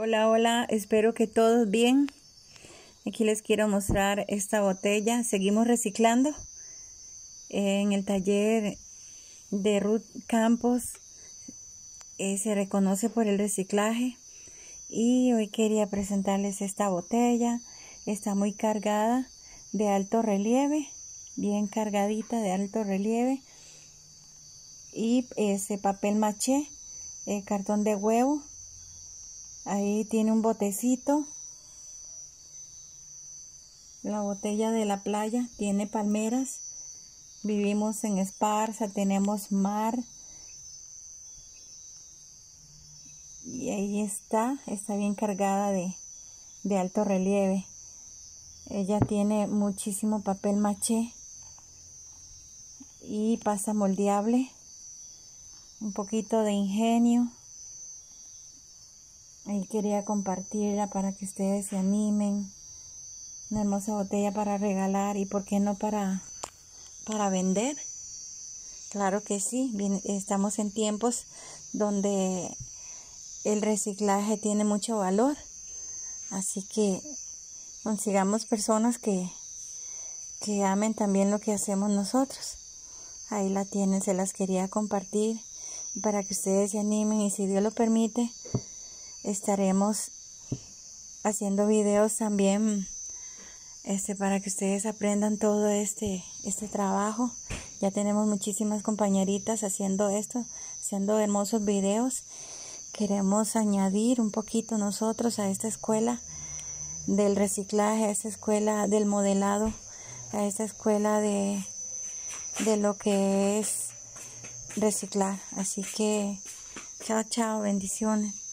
Hola, hola, espero que todos bien. Aquí les quiero mostrar esta botella. Seguimos reciclando en el taller de Ruth Campos. Eh, se reconoce por el reciclaje y hoy quería presentarles esta botella. Está muy cargada de alto relieve, bien cargadita de alto relieve y ese papel maché, el cartón de huevo Ahí tiene un botecito. La botella de la playa tiene palmeras. Vivimos en Esparza, tenemos mar. Y ahí está, está bien cargada de, de alto relieve. Ella tiene muchísimo papel maché y pasa moldeable. Un poquito de ingenio. Ahí quería compartirla para que ustedes se animen. Una hermosa botella para regalar y por qué no para, para vender. Claro que sí, estamos en tiempos donde el reciclaje tiene mucho valor. Así que consigamos personas que, que amen también lo que hacemos nosotros. Ahí la tienen, se las quería compartir para que ustedes se animen y si Dios lo permite, estaremos haciendo videos también este para que ustedes aprendan todo este este trabajo. Ya tenemos muchísimas compañeritas haciendo esto haciendo hermosos videos. Queremos añadir un poquito nosotros a esta escuela del reciclaje a esta escuela del modelado a esta escuela de de lo que es reciclar. Así que chao chao bendiciones